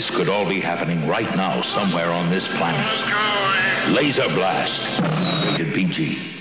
This could all be happening right now somewhere on this planet. Laser Blast. Rated PG.